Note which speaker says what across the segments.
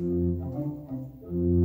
Speaker 1: Friends,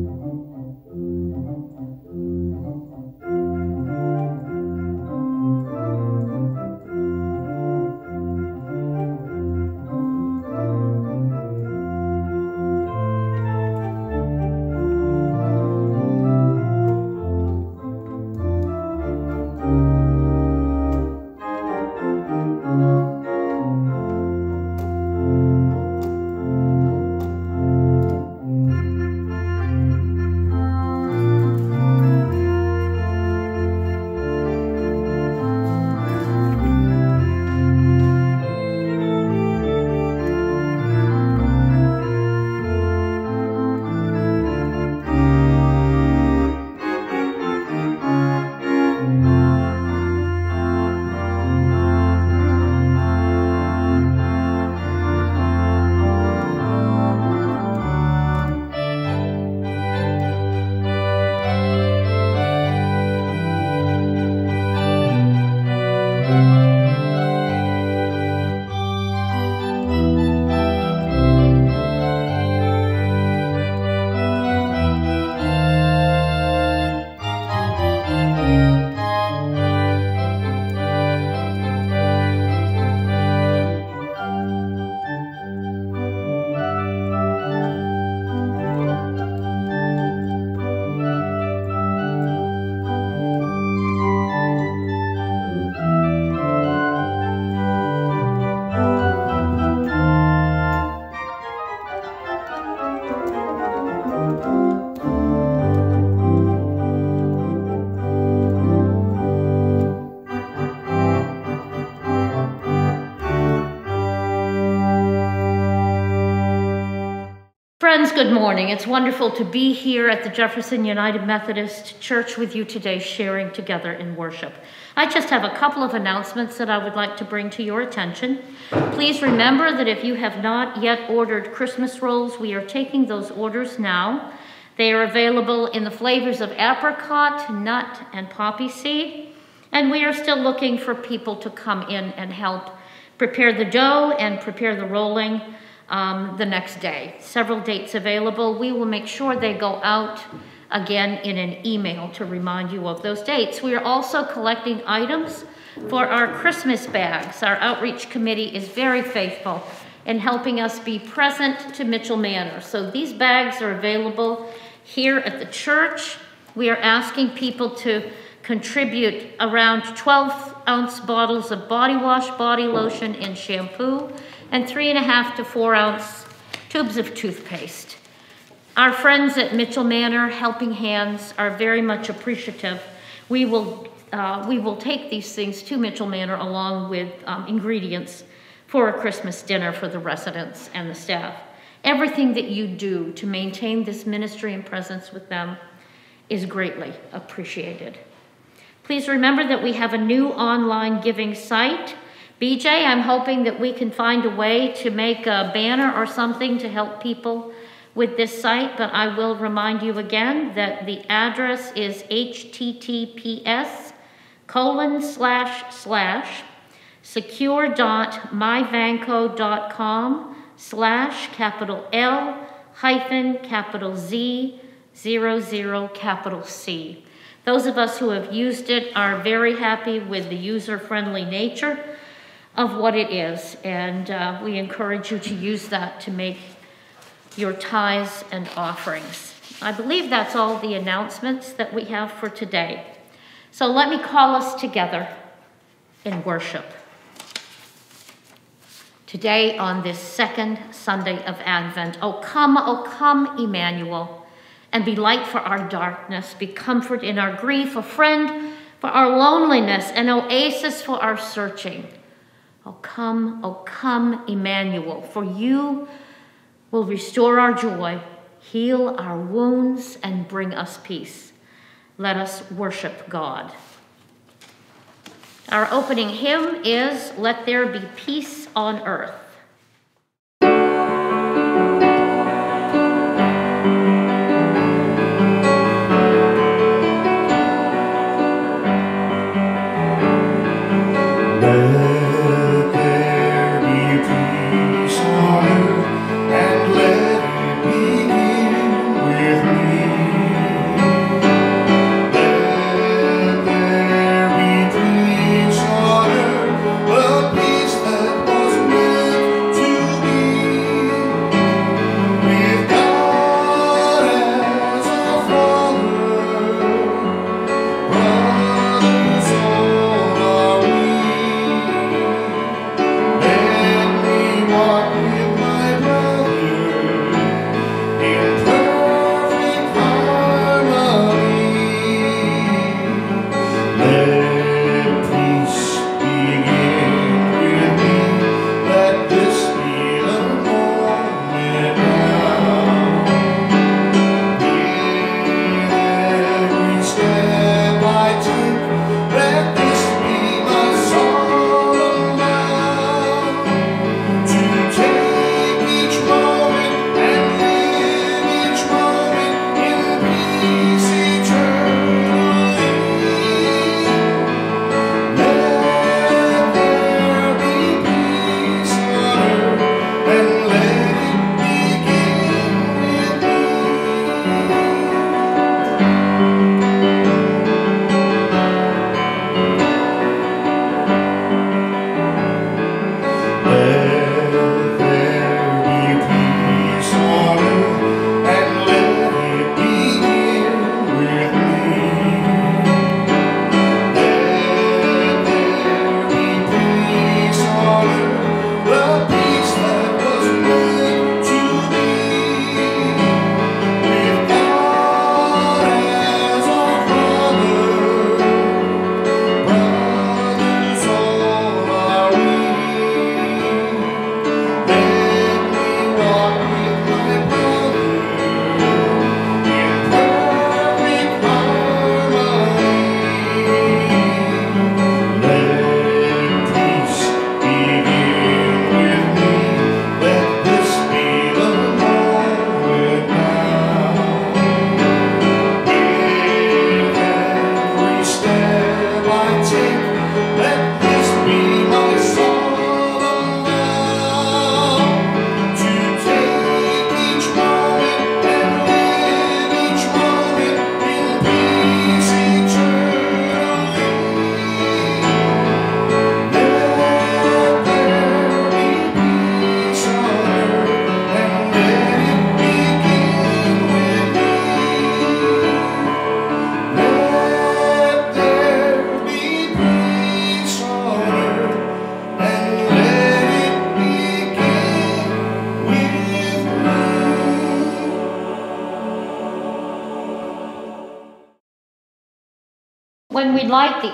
Speaker 1: good morning. It's wonderful to be here at the Jefferson United Methodist Church with you today, sharing together in worship. I just have a couple of announcements that I would like to bring to your attention. Please remember that if you have not yet ordered Christmas rolls, we are taking those orders now. They are available in the flavors of apricot, nut, and poppy seed. And we are still looking for people to come in and help prepare the dough and prepare the rolling um, the next day. Several dates available. We will make sure they go out again in an email to remind you of those dates. We are also collecting items for our Christmas bags. Our outreach committee is very faithful in helping us be present to Mitchell Manor. So these bags are available here at the church. We are asking people to contribute around 12 ounce bottles of body wash, body lotion, and shampoo and three and a half to four ounce tubes of toothpaste. Our friends at Mitchell Manor Helping Hands are very much appreciative. We will, uh, we will take these things to Mitchell Manor along with um, ingredients for a Christmas dinner for the residents and the staff. Everything that you do to maintain this ministry and presence with them is greatly appreciated. Please remember that we have a new online giving site BJ, I'm hoping that we can find a way to make a banner or something to help people with this site, but I will remind you again that the address is https colon slash slash secure.myvanco.com slash capital L hyphen capital Z zero zero capital C. Those of us who have used it are very happy with the user-friendly nature of what it is. And uh, we encourage you to use that to make your tithes and offerings. I believe that's all the announcements that we have for today. So let me call us together in worship. Today, on this second Sunday of Advent, oh come, oh come, Emmanuel, and be light for our darkness, be comfort in our grief, a friend for our loneliness, an oasis for our searching. Oh, come, oh, come, Emmanuel, for you will restore our joy, heal our wounds, and bring us peace. Let us worship God. Our opening hymn is Let There Be Peace on Earth.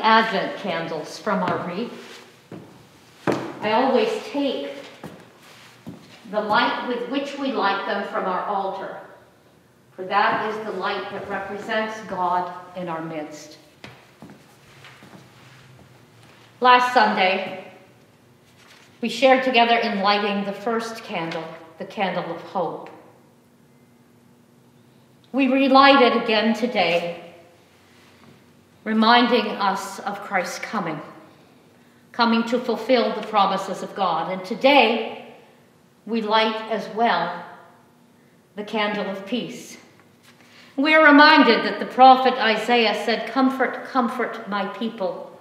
Speaker 1: Advent candles from our wreath, I always take the light with which we light them from our altar, for that is the light that represents God in our midst. Last Sunday, we shared together in lighting the first candle, the candle of hope. We relight it again today, reminding us of Christ's coming, coming to fulfill the promises of God. And today, we light as well the candle of peace. We are reminded that the prophet Isaiah said, Comfort, comfort my people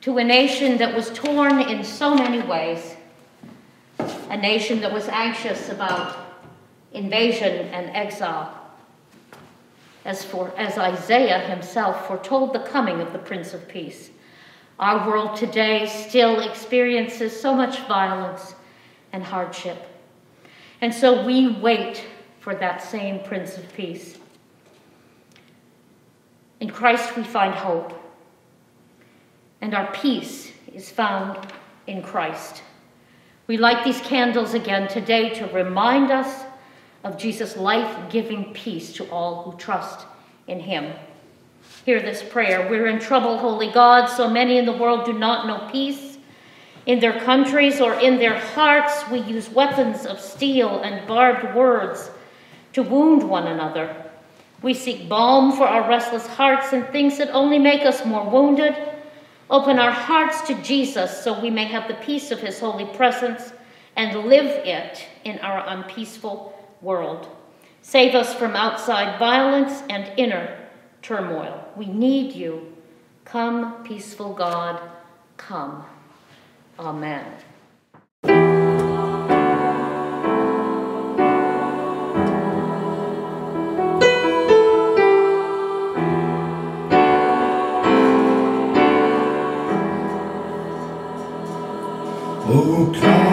Speaker 1: to a nation that was torn in so many ways, a nation that was anxious about invasion and exile. As, for, as Isaiah himself foretold the coming of the Prince of Peace. Our world today still experiences so much violence and hardship. And so we wait for that same Prince of Peace. In Christ we find hope and our peace is found in Christ. We light these candles again today to remind us of Jesus' life giving peace to all who trust in him. Hear this prayer We're in trouble, holy God. So many in the world do not know peace. In their countries or in their hearts, we use weapons of steel and barbed words to wound one another. We seek balm for our restless hearts and things that only make us more wounded Open our hearts to Jesus so we may have the peace of his holy presence and live it in our unpeaceful world. Save us from outside violence and inner turmoil. We need you. Come, peaceful God, come. Amen.
Speaker 2: Oh, come,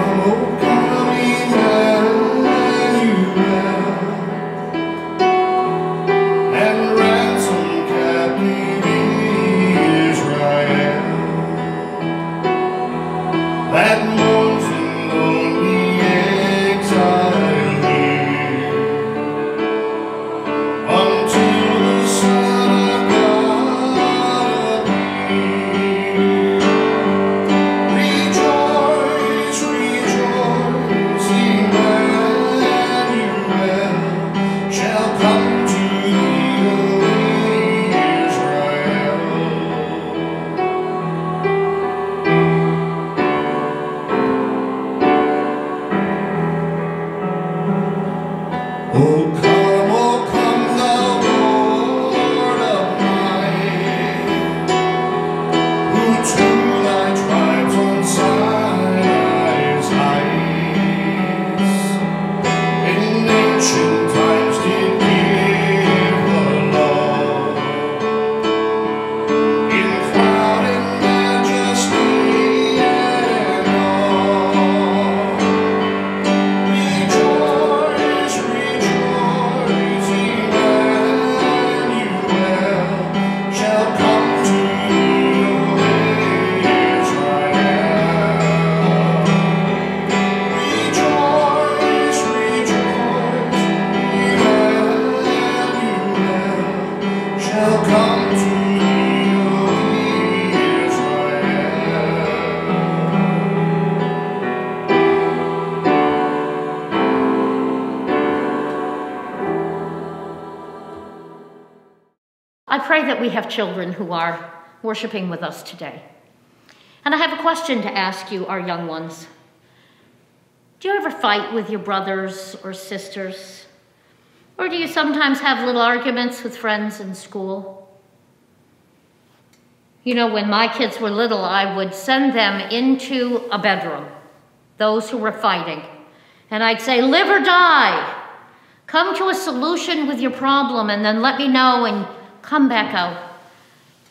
Speaker 1: pray that we have children who are worshiping with us today. And I have a question to ask you, our young ones. Do you ever fight with your brothers or sisters? Or do you sometimes have little arguments with friends in school? You know, when my kids were little, I would send them into a bedroom, those who were fighting, and I'd say, Live or die. Come to a solution with your problem and then let me know and come back out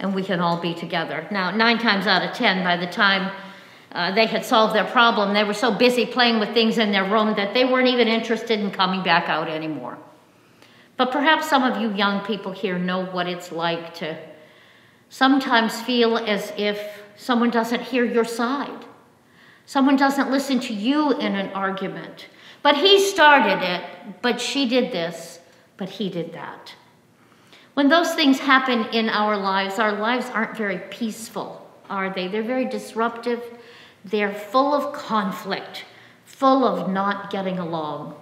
Speaker 1: and we can all be together. Now, nine times out of ten, by the time uh, they had solved their problem, they were so busy playing with things in their room that they weren't even interested in coming back out anymore. But perhaps some of you young people here know what it's like to sometimes feel as if someone doesn't hear your side. Someone doesn't listen to you in an argument. But he started it, but she did this, but he did that. When those things happen in our lives, our lives aren't very peaceful, are they? They're very disruptive. They're full of conflict, full of not getting along.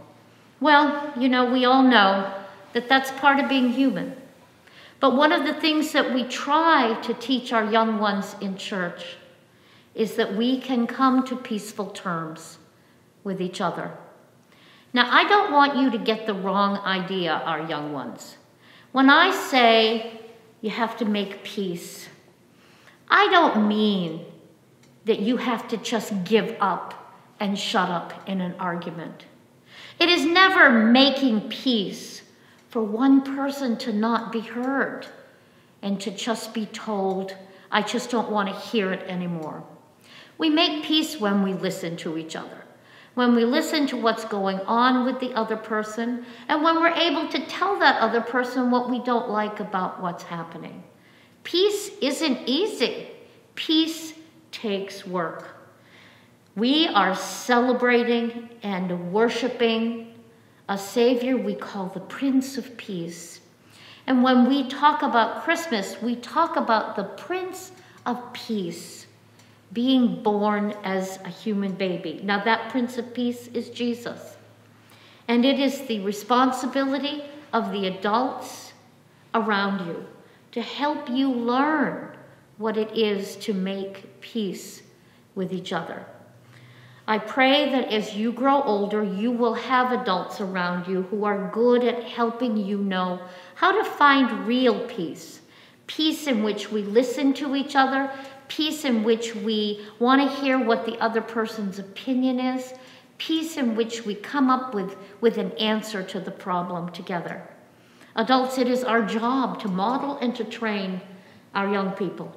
Speaker 1: Well, you know, we all know that that's part of being human. But one of the things that we try to teach our young ones in church is that we can come to peaceful terms with each other. Now, I don't want you to get the wrong idea, our young ones. When I say you have to make peace, I don't mean that you have to just give up and shut up in an argument. It is never making peace for one person to not be heard and to just be told, I just don't want to hear it anymore. We make peace when we listen to each other, when we listen to what's going on with the other person, and when we're able to tell that other person what we don't like about what's happening. Peace isn't easy, peace takes work. We are celebrating and worshiping a Savior we call the Prince of Peace. And when we talk about Christmas, we talk about the Prince of Peace being born as a human baby. Now, that Prince of Peace is Jesus. And it is the responsibility of the adults around you to help you learn what it is to make peace with each other. I pray that as you grow older, you will have adults around you who are good at helping you know how to find real peace. Peace in which we listen to each other, peace in which we want to hear what the other person's opinion is, peace in which we come up with, with an answer to the problem together. Adults, it is our job to model and to train our young people.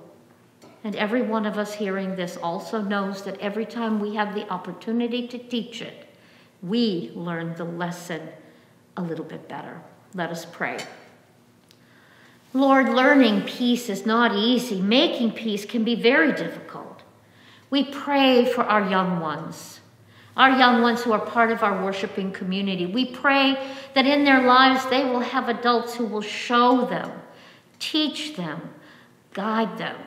Speaker 1: And every one of us hearing this also knows that every time we have the opportunity to teach it, we learn the lesson a little bit better. Let us pray. Lord, learning peace is not easy. Making peace can be very difficult. We pray for our young ones, our young ones who are part of our worshiping community. We pray that in their lives they will have adults who will show them, teach them, guide them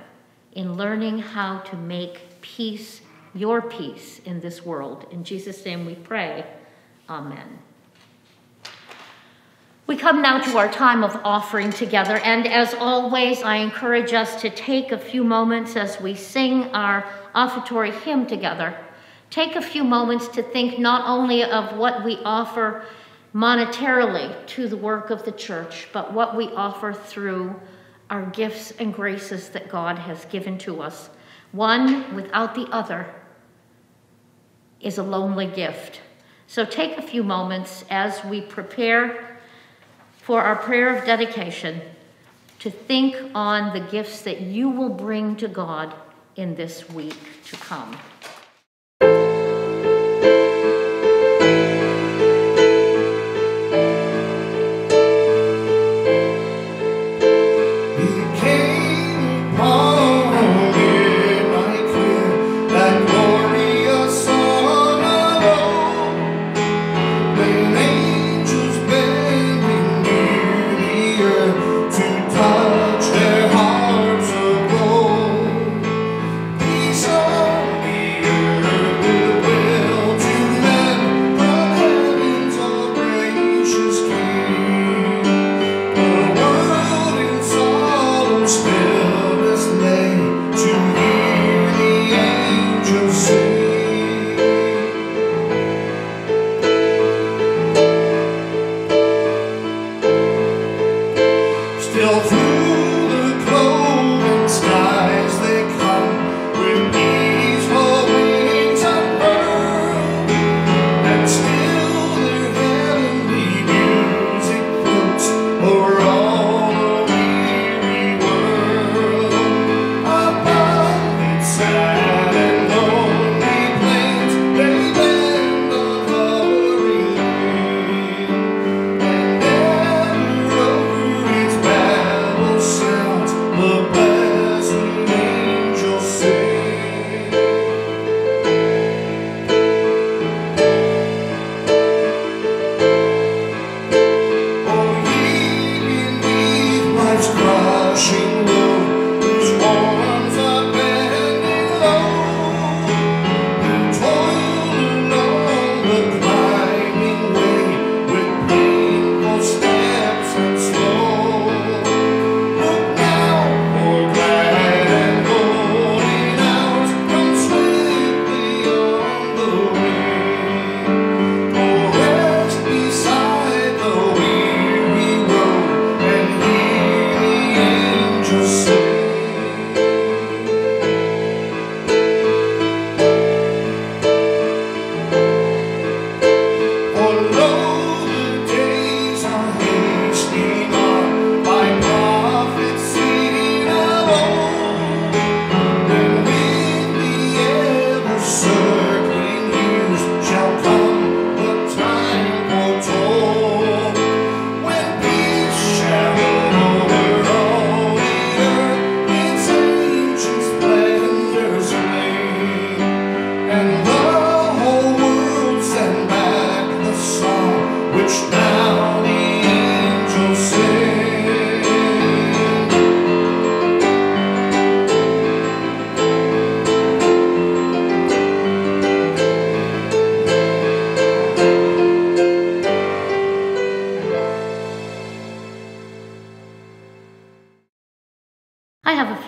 Speaker 1: in learning how to make peace, your peace, in this world. In Jesus' name we pray. Amen. We come now to our time of offering together, and as always, I encourage us to take a few moments as we sing our offertory hymn together. Take a few moments to think not only of what we offer monetarily to the work of the church, but what we offer through our gifts and graces that God has given to us. One without the other is a lonely gift. So take a few moments as we prepare for our prayer of dedication to think on the gifts that you will bring to God in this week to come.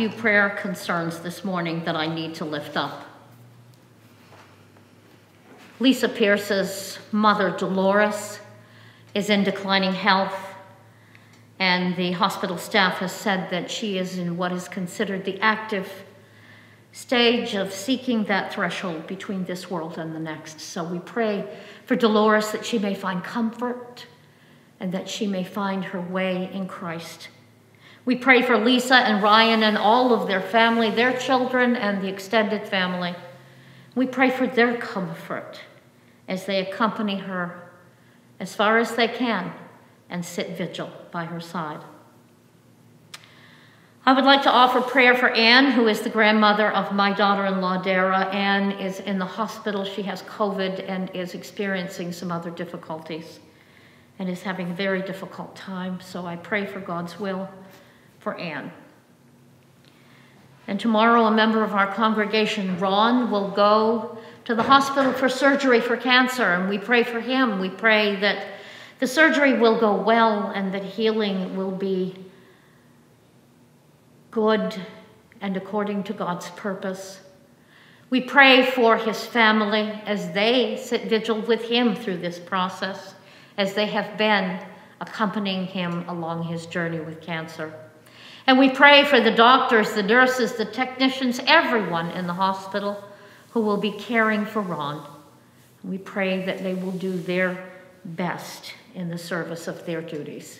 Speaker 1: Few prayer concerns this morning that I need to lift up. Lisa Pierce's mother, Dolores, is in declining health, and the hospital staff has said that she is in what is considered the active stage of seeking that threshold between this world and the next. So we pray for Dolores that she may find comfort and that she may find her way in Christ. We pray for Lisa and Ryan and all of their family, their children, and the extended family. We pray for their comfort as they accompany her as far as they can and sit vigil by her side. I would like to offer prayer for Anne, who is the grandmother of my daughter in law, Dara. Anne is in the hospital. She has COVID and is experiencing some other difficulties and is having a very difficult time. So I pray for God's will for Anne. And tomorrow, a member of our congregation, Ron, will go to the hospital for surgery for cancer, and we pray for him. We pray that the surgery will go well and that healing will be good and according to God's purpose. We pray for his family as they sit vigil with him through this process, as they have been accompanying him along his journey with cancer. And we pray for the doctors, the nurses, the technicians, everyone in the hospital who will be caring for Ron. We pray that they will do their best in the service of their duties.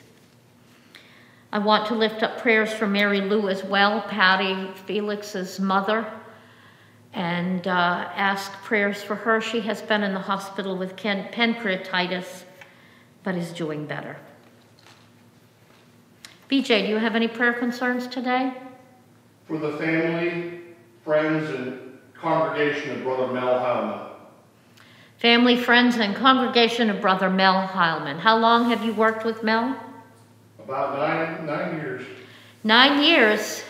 Speaker 1: I want to lift up prayers for Mary Lou as well, Patty Felix's mother, and uh, ask prayers for her. She has been in the hospital with pancreatitis, but is doing better. BJ, do you have any prayer concerns today?
Speaker 3: For the family, friends, and congregation of Brother Mel Heilman.
Speaker 1: Family, friends, and congregation of Brother Mel Heilman. How long have you worked with Mel?
Speaker 3: About nine, nine years.
Speaker 1: Nine years.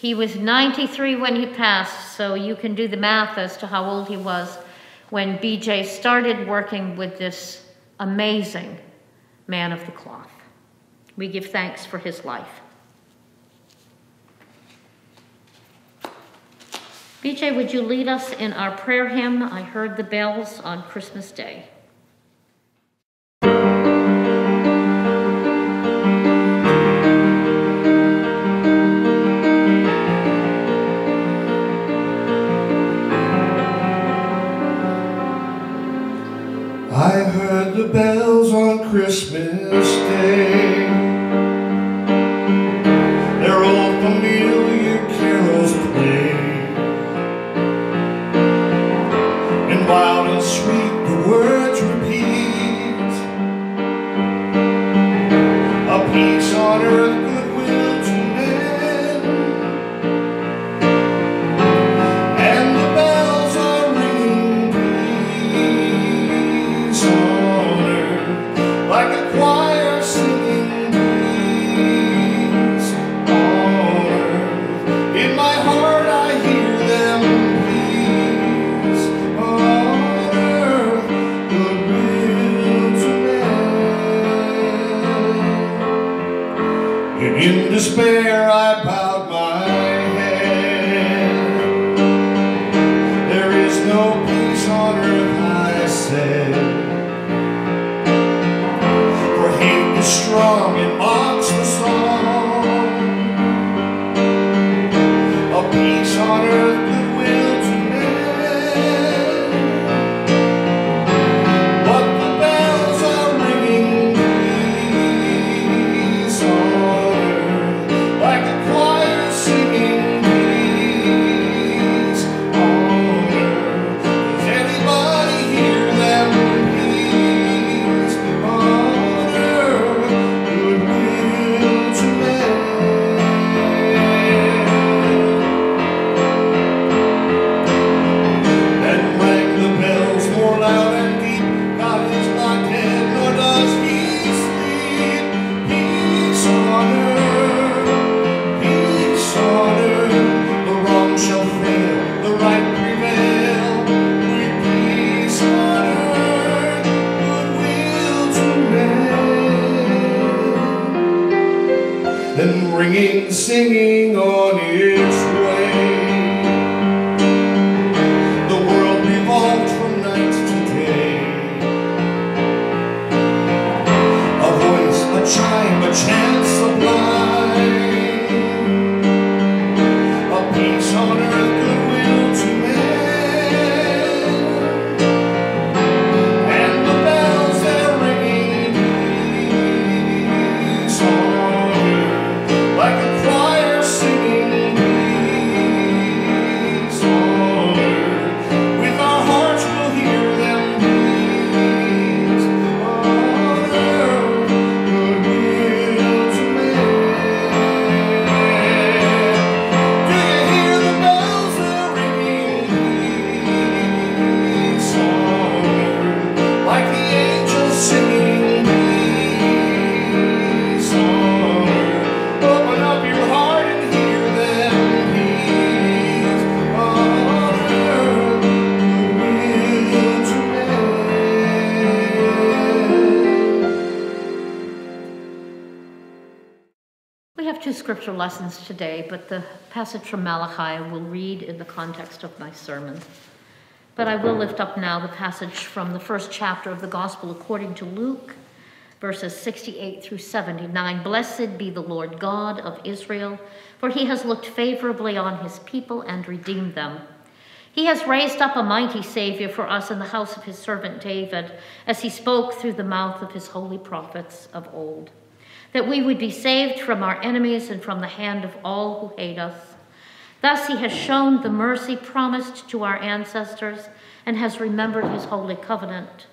Speaker 1: He was 93 when he passed, so you can do the math as to how old he was when BJ started working with this amazing man of the cloth. We give thanks for his life. BJ, would you lead us in our prayer hymn, I Heard the Bells on Christmas Day?
Speaker 2: I heard the bells on Christmas Day.
Speaker 1: Two scripture lessons today, but the passage from Malachi I will read in the context of my sermon. But I will lift up now the passage from the first chapter of the Gospel according to Luke, verses 68 through 79. Blessed be the Lord God of Israel, for he has looked favorably on his people and redeemed them. He has raised up a mighty Savior for us in the house of his servant David, as he spoke through the mouth of his holy prophets of old, that we would be saved from our enemies and from the hand of all who hate us. Thus he has shown the mercy promised to our ancestors and has remembered his holy covenant.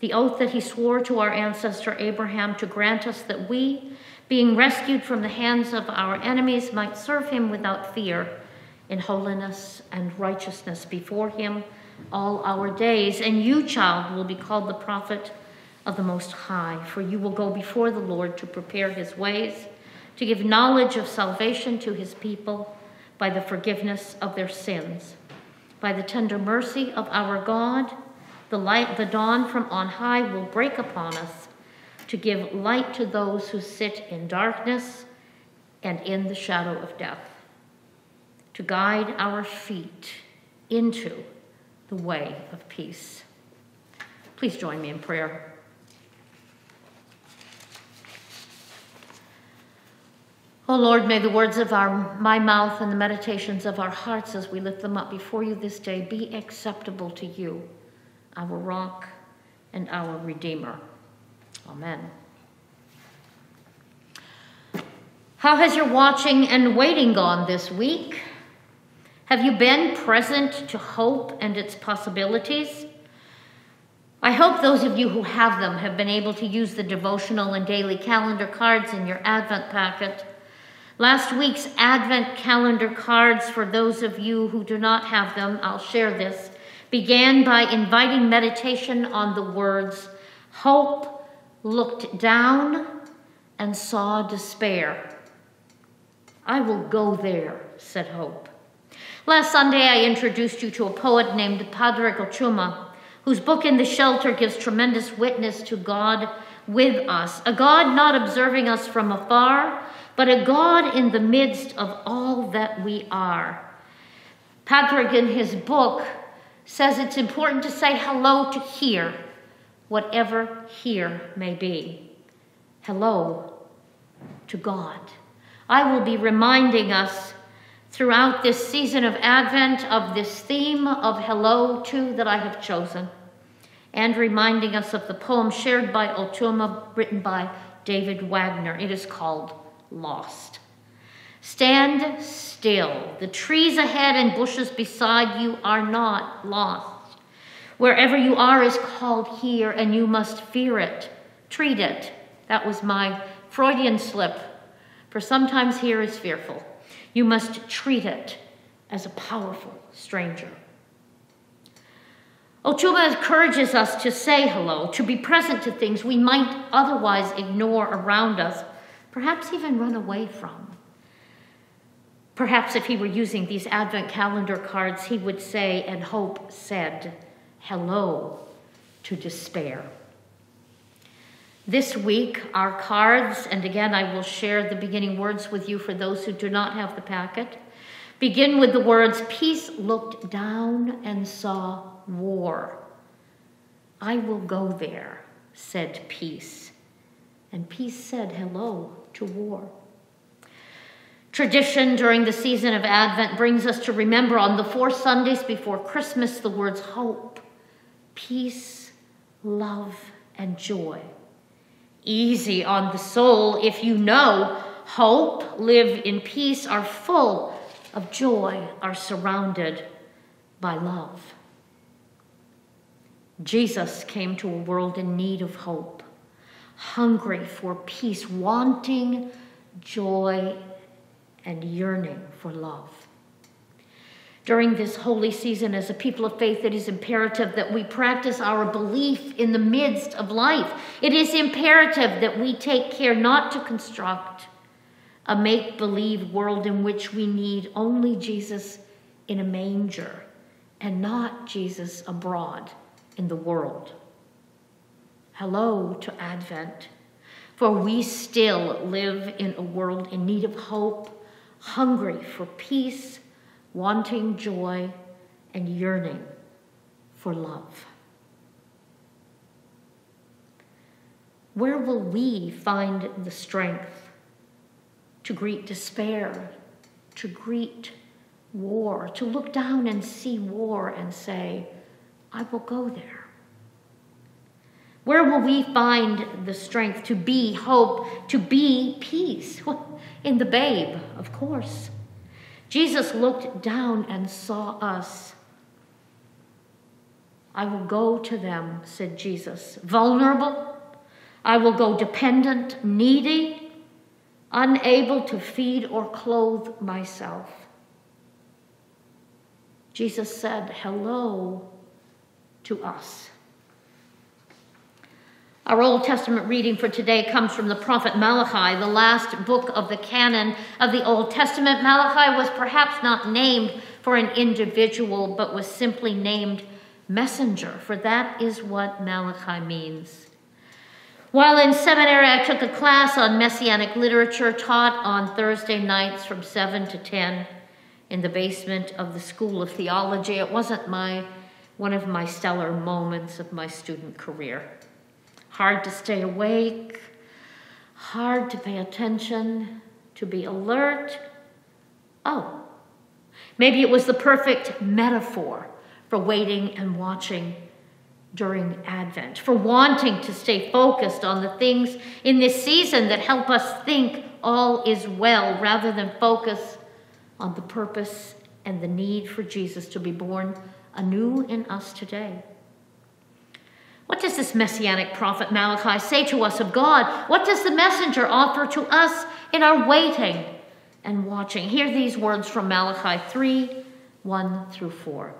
Speaker 1: The oath that he swore to our ancestor Abraham to grant us that we, being rescued from the hands of our enemies, might serve him without fear in holiness and righteousness before him all our days. And you, child, will be called the prophet of the Most High, for you will go before the Lord to prepare his ways, to give knowledge of salvation to his people by the forgiveness of their sins. By the tender mercy of our God, the light, the dawn from on high will break upon us to give light to those who sit in darkness and in the shadow of death, to guide our feet into the way of peace. Please join me in prayer. O Lord, may the words of our, my mouth and the meditations of our hearts as we lift them up before you this day be acceptable to you, our rock and our Redeemer. Amen. How has your watching and waiting gone this week? Have you been present to hope and its possibilities? I hope those of you who have them have been able to use the devotional and daily calendar cards in your Advent packet. Last week's Advent calendar cards, for those of you who do not have them, I'll share this, began by inviting meditation on the words, Hope looked down and saw despair. I will go there, said Hope. Last Sunday, I introduced you to a poet named Padraig Ó Tuama, whose book In the Shelter gives tremendous witness to God with us, a God not observing us from afar, but a God in the midst of all that we are. Padraig, in his book, says it's important to say hello to here, whatever here may be. Hello to God. I will be reminding us throughout this season of Advent of this theme of hello to that I have chosen, and reminding us of the poem shared by Ó Tuama, written by David Wagoner. It is called Lost. Stand still. The trees ahead and bushes beside you are not lost. Wherever you are is called here, and you must fear it. Treat it. That was my Freudian slip, for sometimes here is fearful. You must treat it as a powerful stranger. Tuama encourages us to say hello, to be present to things we might otherwise ignore around us, perhaps even run away from. Perhaps if he were using these Advent calendar cards, he would say, and Hope said, hello to despair. This week, our cards, and again, I will share the beginning words with you for those who do not have the packet, begin with the words Peace looked down and saw war. I will go there, said peace. And peace said hello to war. Tradition during the season of Advent brings us to remember on the four Sundays before Christmas the words hope, peace, love, and joy. Easy on the soul if you know hope, live in peace, are full of joy, are surrounded by love. Jesus came to a world in need of hope, hungry for peace, wanting joy and yearning for love. During this holy season, as a people of faith, it is imperative that we practice our belief in the midst of life. It is imperative that we take care not to construct a make believe world in which we need only Jesus in a manger and not Jesus abroad in the world. Hello to Advent, for we still live in a world in need of hope, hungry for peace, wanting joy, and yearning for love. Where will we find the strength to greet despair, to greet war, to look down and see war and say, I will go there. Where will we find the strength to be hope, to be peace? In the babe, of course. Jesus looked down and saw us. I will go to them, said Jesus, vulnerable. I will go dependent, needy, unable to feed or clothe myself. Jesus said, Hello to us. Our Old Testament reading for today comes from the prophet Malachi, the last book of the canon of the Old Testament. Malachi was perhaps not named for an individual, but was simply named messenger, for that is what Malachi means. While in seminary, I took a class on messianic literature taught on Thursday nights from 7 to 10 in the basement of the School of Theology. It wasn't my one of my stellar moments of my student career. Hard to stay awake, hard to pay attention, to be alert. Oh, maybe it was the perfect metaphor for waiting and watching during Advent, for wanting to stay focused on the things in this season that help us think all is well rather than focus on the purpose and the need for Jesus to be born anew in us today. What does this messianic prophet Malachi say to us of God? What does the messenger offer to us in our waiting and watching? Hear these words from Malachi 3 1 through 4.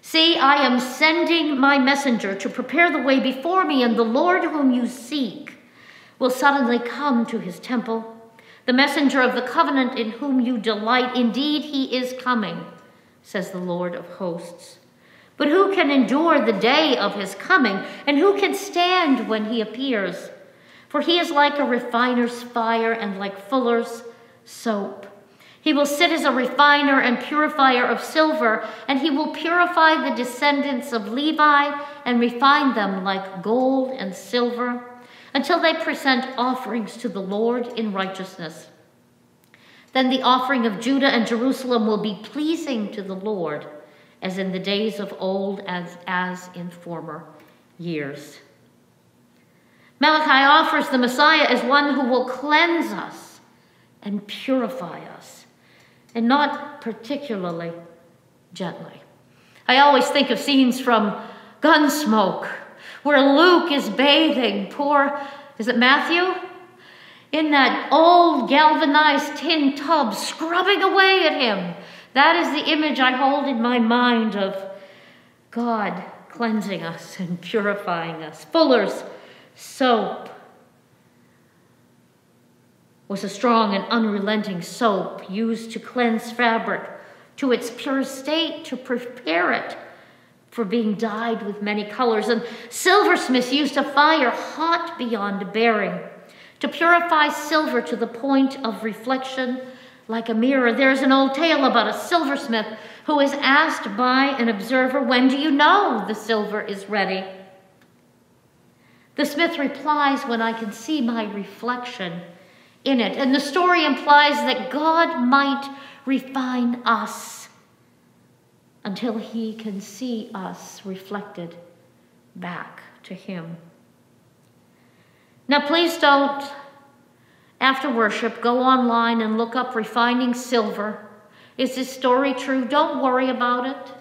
Speaker 1: See, I am sending my messenger to prepare the way before me, and the Lord whom you seek will suddenly come to his temple. The messenger of the covenant in whom you delight, indeed, he is coming says the Lord of hosts. But who can endure the day of his coming, and who can stand when he appears? For he is like a refiner's fire and like fuller's soap. He will sit as a refiner and purifier of silver, and he will purify the descendants of Levi and refine them like gold and silver until they present offerings to the Lord in righteousness. Then the offering of Judah and Jerusalem will be pleasing to the Lord, as in the days of old, as, as in former years. Malachi offers the Messiah as one who will cleanse us and purify us, and not particularly gently. I always think of scenes from Gunsmoke, where Luke is bathing poor, is it Matthew? in that old galvanized tin tub, scrubbing away at him. That is the image I hold in my mind of God cleansing us and purifying us. Fuller's soap was a strong and unrelenting soap used to cleanse fabric to its pure state, to prepare it for being dyed with many colors. And silversmiths used a fire hot beyond bearing to purify silver to the point of reflection like a mirror. There's an old tale about a silversmith who is asked by an observer, When do you know the silver is ready? The smith replies, When I can see my reflection in it. And the story implies that God might refine us until he can see us reflected back to him. Now, please don't, after worship, go online and look up refining silver. Is this story true? Don't worry about it,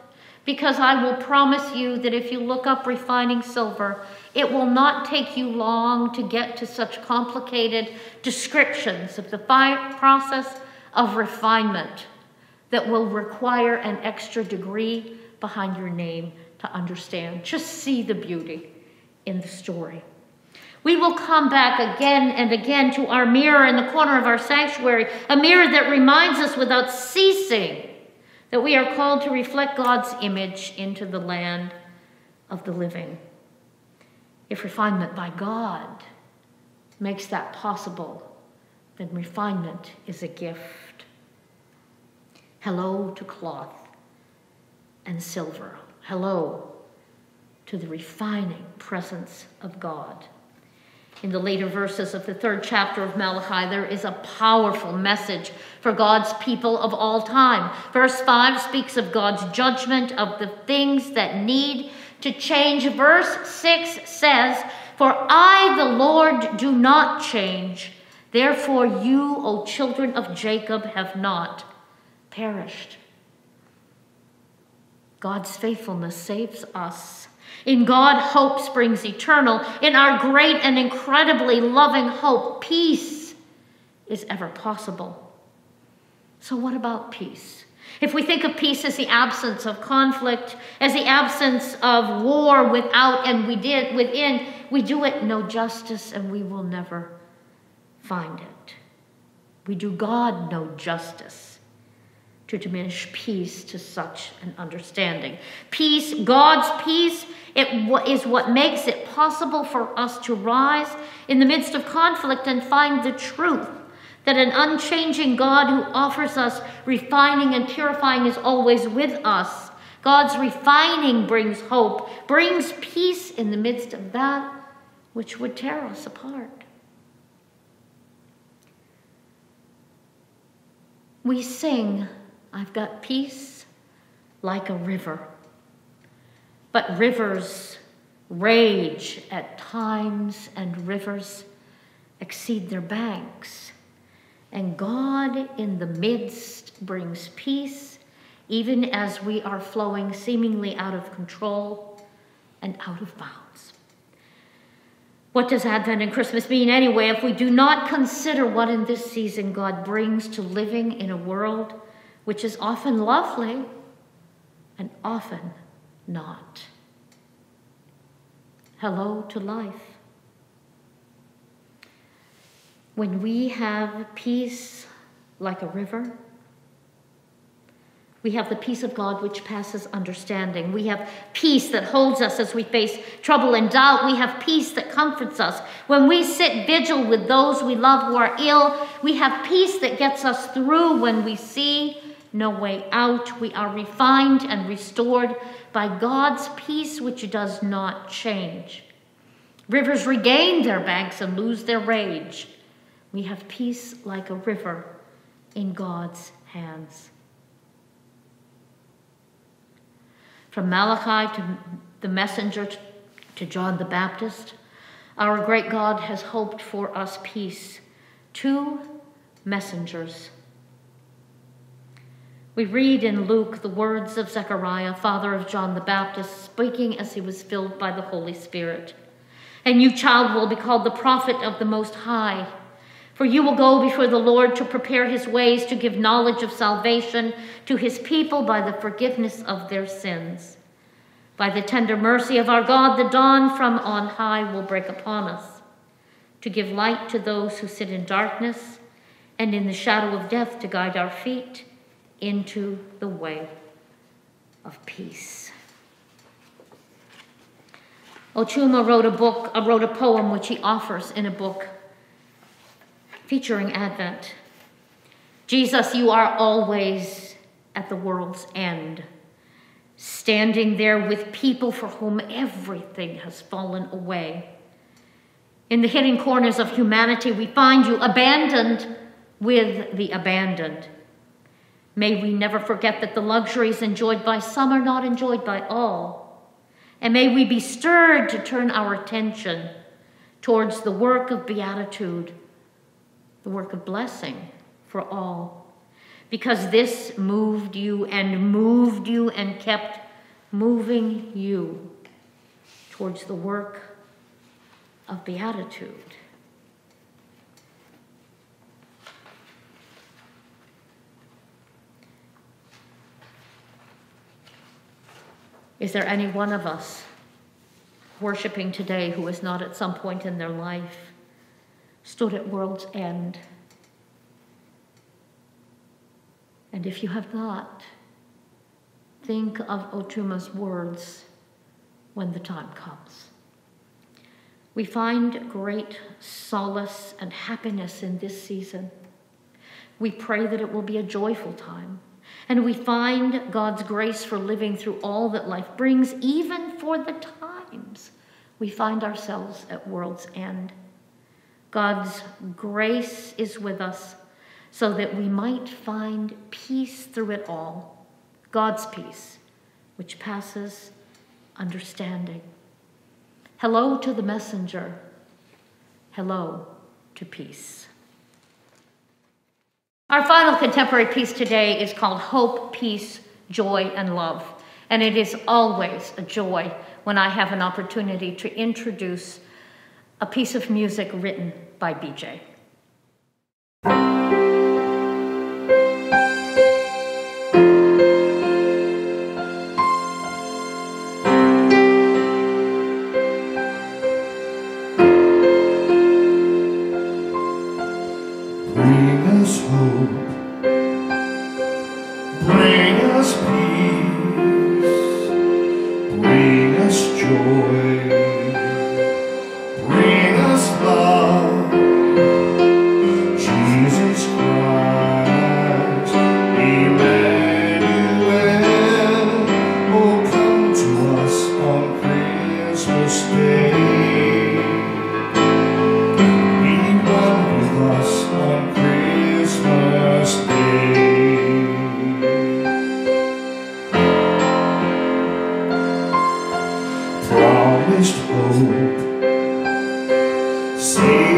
Speaker 1: because I will promise you that if you look up refining silver, it will not take you long to get to such complicated descriptions of the process of refinement that will require an extra degree behind your name to understand. Just see the beauty in the story. We will come back again and again to our mirror in the corner of our sanctuary, a mirror that reminds us without ceasing that we are called to reflect God's image into the land of the living. If refinement by God makes that possible, then refinement is a gift. Hello to cloth and silver. Hello to the refining presence of God. In the later verses of the third chapter of Malachi, there is a powerful message for God's people of all time. Verse 5 speaks of God's judgment of the things that need to change. Verse 6 says, For I, the Lord, do not change. Therefore, you, O children of Jacob, have not perished. God's faithfulness saves us. In God, hope springs eternal. In our great and incredibly loving hope, peace is ever possible. So, what about peace? If we think of peace as the absence of conflict, as the absence of war without and we did within, we do it no justice and we will never find it. We do God no justice to diminish peace to such an understanding. Peace, God's peace, it is what makes it possible for us to rise in the midst of conflict and find the truth that an unchanging God who offers us refining and purifying is always with us. God's refining brings hope, brings peace in the midst of that which would tear us apart. We sing, I've got peace like a river. But rivers rage at times, and rivers exceed their banks. And God in the midst brings peace, even as we are flowing seemingly out of control and out of bounds. What does Advent and Christmas mean anyway if we do not consider what in this season God brings to living in a world which is often lovely and often not? Hello to life. When we have peace like a river, we have the peace of God which passes understanding. We have peace that holds us as we face trouble and doubt. We have peace that comforts us. When we sit vigil with those we love who are ill, we have peace that gets us through when we see no way out. We are refined and restored by God's peace which does not change. Rivers regain their banks and lose their rage. We have peace like a river in God's hands. From Malachi to the messenger to John the Baptist, our great God has hoped for us peace. Two messengers. We read in Luke the words of Zechariah, father of John the Baptist, speaking as he was filled by the Holy Spirit. And you, child, will be called the prophet of the Most High. For you will go before the Lord to prepare his ways, to give knowledge of salvation to his people by the forgiveness of their sins. By the tender mercy of our God, the dawn from on high will break upon us, to give light to those who sit in darkness, and in the shadow of death to guide our feet into the way of peace. Ó Tuama wrote a book, uh, wrote a poem which he offers in a book featuring Advent. Jesus, you are always at the world's end, standing there with people for whom everything has fallen away. In the hidden corners of humanity, we find you abandoned with the abandoned. May we never forget that the luxuries enjoyed by some are not enjoyed by all. And may we be stirred to turn our attention towards the work of beatitude, the work of blessing for all. Because this moved you and moved you and kept moving you towards the work of beatitude. Is there any one of us worshiping today who has not at some point in their life stood at world's end? And if you have not, think of Ó Tuama's words when the time comes. We find great solace and happiness in this season. We pray that it will be a joyful time. And we find God's grace for living through all that life brings, even for the times we find ourselves at world's end. God's grace is with us so that we might find peace through it all God's peace, which passes understanding. Hello to the messenger. Hello to peace. Our final contemporary piece today is called Hope, Peace, Joy, and Love. And it is always a joy when I have an opportunity to introduce a piece of music written by BJ.
Speaker 2: Promised hope, saving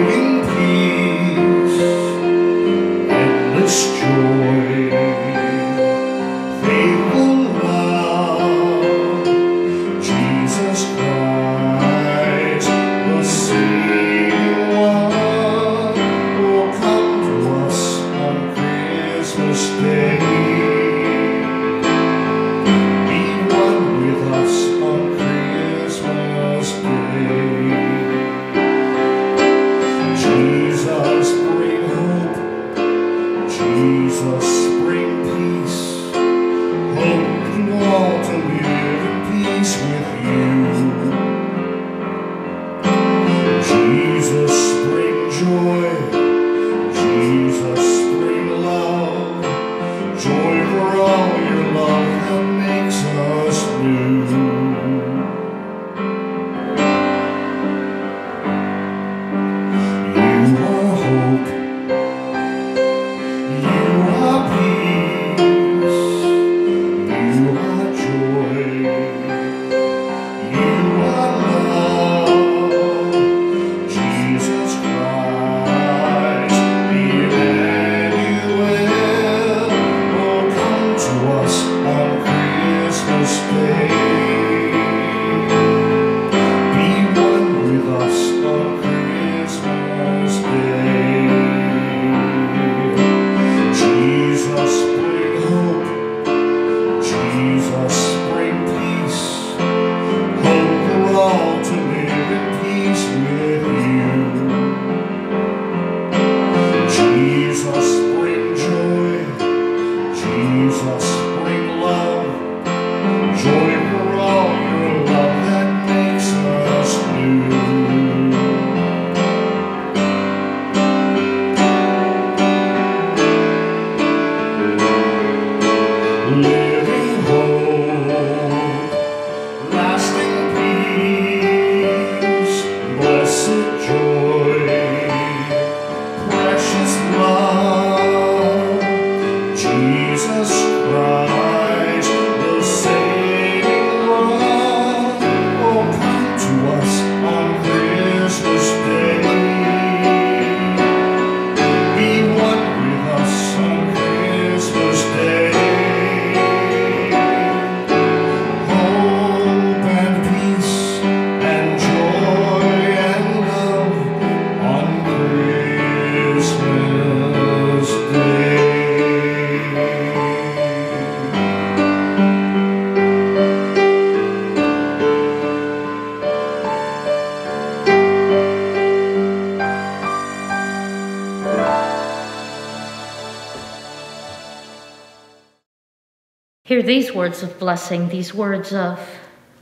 Speaker 1: these words of blessing, these words of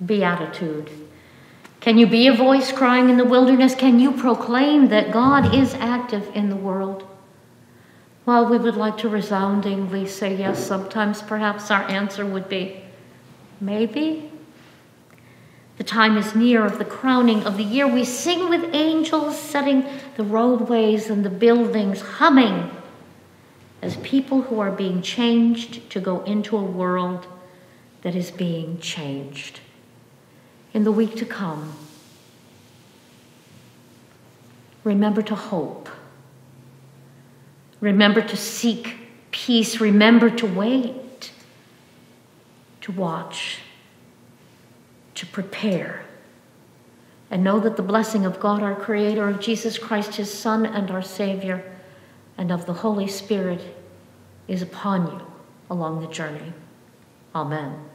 Speaker 1: beatitude. Can you be a voice crying in the wilderness? Can you proclaim that God is active in the world? While we would like to resoundingly say yes, sometimes perhaps our answer would be maybe. The time is near of the crowning of the year. We sing with angels, setting the roadways and the buildings humming as people who are being changed to go into a world that is being changed in the week to come. Remember to hope. Remember to seek peace. Remember to wait, to watch, to prepare. And know that the blessing of God, our Creator, of Jesus Christ, His Son and our Savior, and of the Holy Spirit is upon you along the journey. Amen.